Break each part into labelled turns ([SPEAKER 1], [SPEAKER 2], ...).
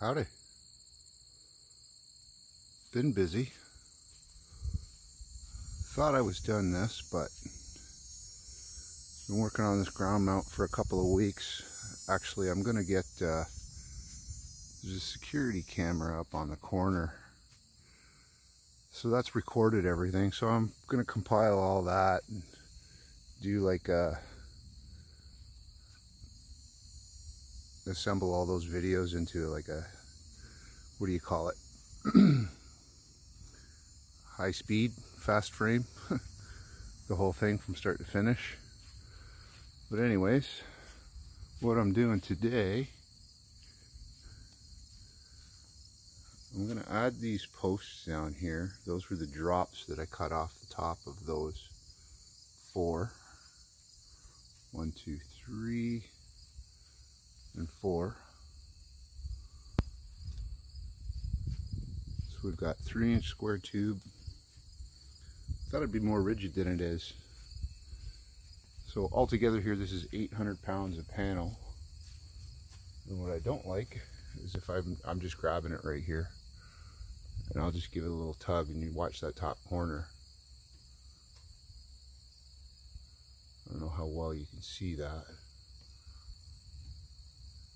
[SPEAKER 1] Howdy. Been busy. Thought I was done this, but been working on this ground mount for a couple of weeks. Actually, I'm gonna get uh, there's a security camera up on the corner. So that's recorded everything. So I'm gonna compile all that and do like a assemble all those videos into like a what do you call it? High speed fast frame the whole thing from start to finish. But anyways what I'm doing today I'm to add these posts down here. Those were the drops that I cut off the top of those four. One two three and four. So we've got three inch square tube. Thought it'd be more rigid than it is. So altogether here, this is 800 pounds of panel. And what I don't like is if I'm, I'm just grabbing it right here and I'll just give it a little tug and you watch that top corner. I don't know how well you can see that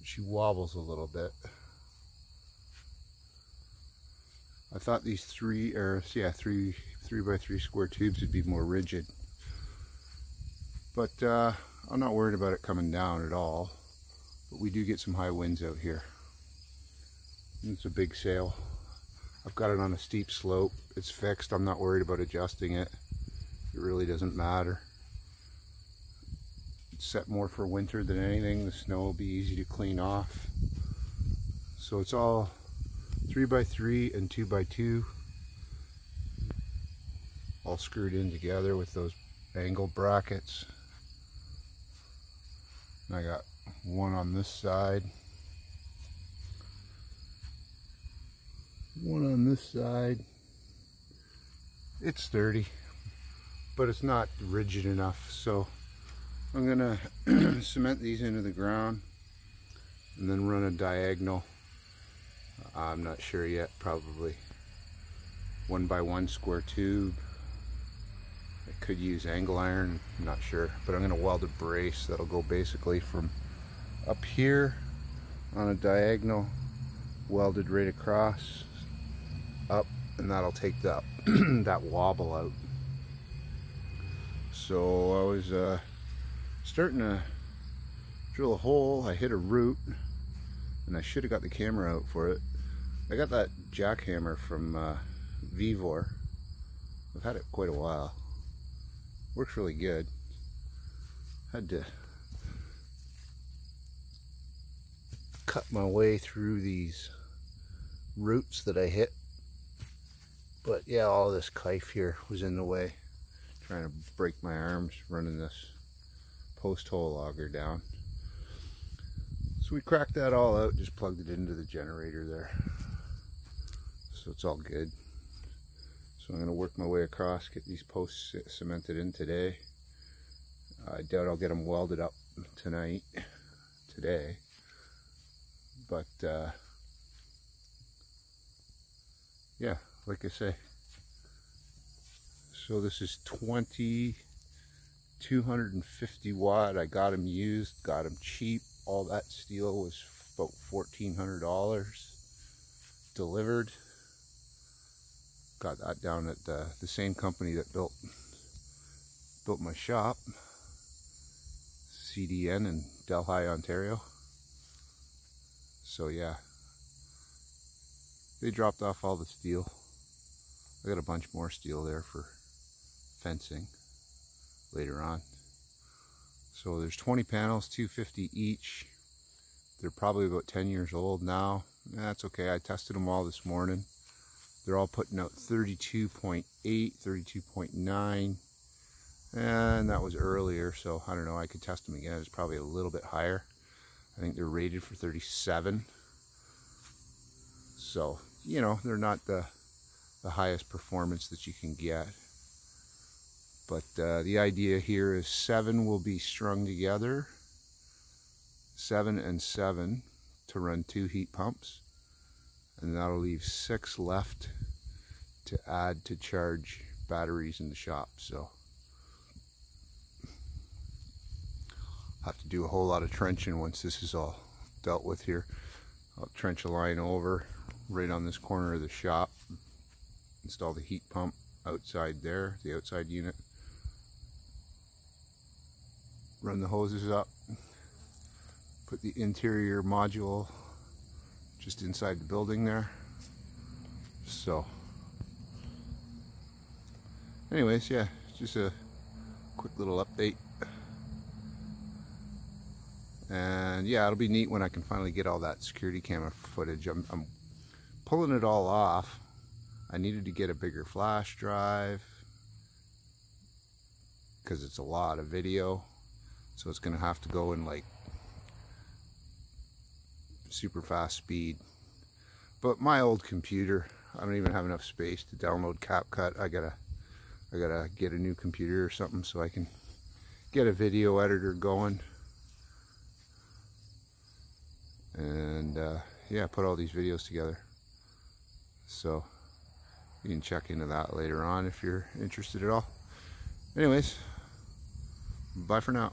[SPEAKER 1] she wobbles a little bit. I thought these three, or yeah, three, three by three square tubes would be more rigid. But uh, I'm not worried about it coming down at all. But we do get some high winds out here. It's a big sail. I've got it on a steep slope. It's fixed. I'm not worried about adjusting it. It really doesn't matter set more for winter than anything. The snow will be easy to clean off. So it's all 3 by 3 and 2 by 2 all screwed in together with those angle brackets. And I got one on this side. One on this side. It's sturdy, but it's not rigid enough. So I'm gonna cement these into the ground and then run a diagonal. I'm not sure yet, probably one by one square tube. I could use angle iron, I'm not sure, but I'm gonna weld a brace that'll go basically from up here on a diagonal, welded right across, up, and that'll take that, that wobble out. So I was uh, starting to drill a hole. I hit a root and I should have got the camera out for it. I got that jackhammer from uh, Vevor. I've had it quite a while. Works really good. Had to cut my way through these roots that I hit. But yeah, all this kife here was in the way. Trying to break my arms running this post hole auger down. So we cracked that all out, just plugged it into the generator there. So it's all good. So I'm going to work my way across, get these posts cemented in today. I doubt I'll get them welded up tonight, today. But, uh, yeah, like I say. So this is 20 250 watt. I got them used, got them cheap. All that steel was about $1,400 delivered. Got that down at the, the same company that built built my shop, CDN in Delhi, Ontario. So yeah, they dropped off all the steel. I got a bunch more steel there for fencing later on. So there's 20 panels, 250 each. They're probably about 10 years old now. That's okay. I tested them all this morning. They're all putting out 32.8, 32.9. And that was earlier, so I don't know. I could test them again. It's probably a little bit higher. I think they're rated for 37. So, you know, they're not the, the highest performance that you can get. But uh, the idea here is seven will be strung together, seven and seven to run two heat pumps. and that'll leave six left to add to charge batteries in the shop. So I'll have to do a whole lot of trenching once this is all dealt with here. I'll trench a line over right on this corner of the shop. Install the heat pump outside there the outside unit run the hoses up put the interior module just inside the building there. So anyways yeah just a quick little update. And yeah it'll be neat when I can finally get all that security camera footage. I'm, I'm pulling it all off. I needed to get a bigger flash drive because it's a lot of video so it's gonna have to go in like super fast speed. But my old computer I don't even have enough space to download CapCut. I gotta I gotta get a new computer or something so I can get a video editor going. And uh, yeah put all these videos together. So you can check into that later on if you're interested at all. Anyways bye for now